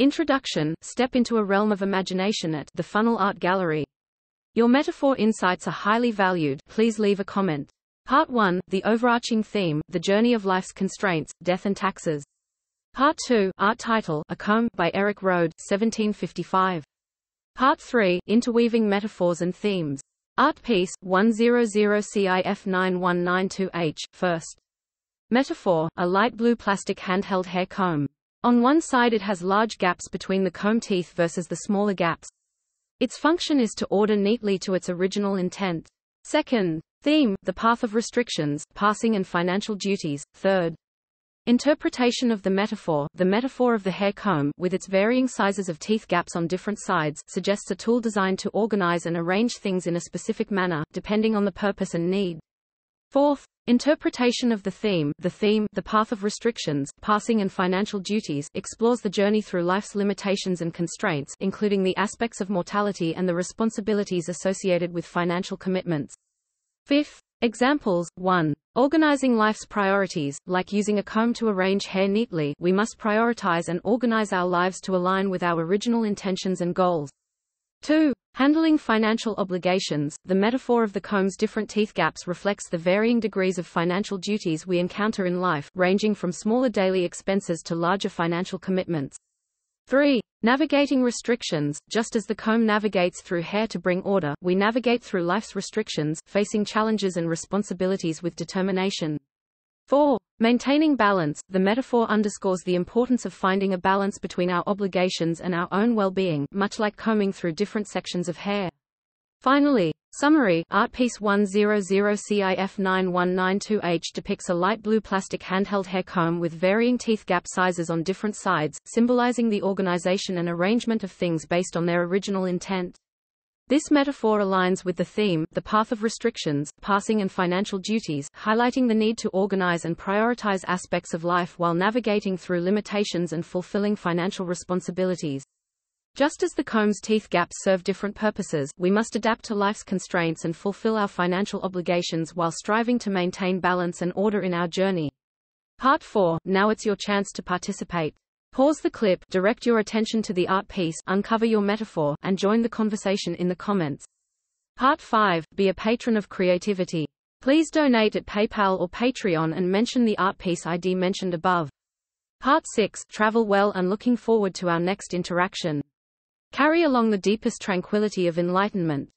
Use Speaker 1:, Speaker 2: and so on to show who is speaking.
Speaker 1: Introduction, step into a realm of imagination at the Funnel Art Gallery. Your metaphor insights are highly valued, please leave a comment. Part 1, the overarching theme, the journey of life's constraints, death and taxes. Part 2, art title, A Comb, by Erik Røde, 1755. Part 3, interweaving metaphors and themes. Art piece, 100CIF9192H, first. Metaphor, a light blue plastic handheld hair comb. On one side it has large gaps between the comb teeth versus the smaller gaps. Its function is to order neatly to its original intent. Second. Theme, the path of restrictions, passing and financial duties. Third. Interpretation of the metaphor, the metaphor of the hair comb, with its varying sizes of teeth gaps on different sides, suggests a tool designed to organize and arrange things in a specific manner, depending on the purpose and need. Fourth, interpretation of the theme, the theme, the path of restrictions, passing and financial duties, explores the journey through life's limitations and constraints, including the aspects of mortality and the responsibilities associated with financial commitments. Fifth, examples, 1. Organizing life's priorities, like using a comb to arrange hair neatly, we must prioritize and organize our lives to align with our original intentions and goals. 2. Handling financial obligations, the metaphor of the comb's different teeth gaps reflects the varying degrees of financial duties we encounter in life, ranging from smaller daily expenses to larger financial commitments. 3. Navigating restrictions, just as the comb navigates through hair to bring order, we navigate through life's restrictions, facing challenges and responsibilities with determination. 4. Maintaining balance, the metaphor underscores the importance of finding a balance between our obligations and our own well-being, much like combing through different sections of hair. Finally, summary, art piece 100CIF9192H depicts a light blue plastic handheld hair comb with varying teeth gap sizes on different sides, symbolizing the organization and arrangement of things based on their original intent. This metaphor aligns with the theme, the path of restrictions, passing and financial duties, highlighting the need to organize and prioritize aspects of life while navigating through limitations and fulfilling financial responsibilities. Just as the comb's teeth gaps serve different purposes, we must adapt to life's constraints and fulfill our financial obligations while striving to maintain balance and order in our journey. Part 4. Now it's your chance to participate. Pause the clip, direct your attention to the art piece, uncover your metaphor, and join the conversation in the comments. Part 5. Be a patron of creativity. Please donate at PayPal or Patreon and mention the art piece ID mentioned above. Part 6. Travel well and looking forward to our next interaction. Carry along the deepest tranquility of enlightenment.